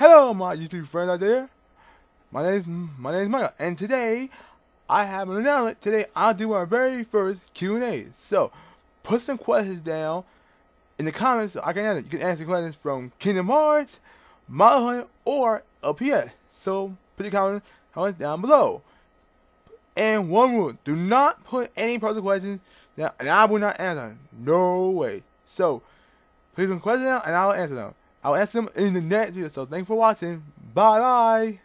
Hello, my YouTube friends out there. My name is my name is Michael, and today I have an announcement. Today I'll do our very first Q and A. So put some questions down in the comments so I can answer. You can answer questions from Kingdom Hearts, Model or LPS. So put your comments comments down below. And one rule: do not put any personal questions down, and I will not answer. Them. No way. So put some questions down, and I'll answer them. I'll ask them in the next video. So thanks for watching. Bye bye.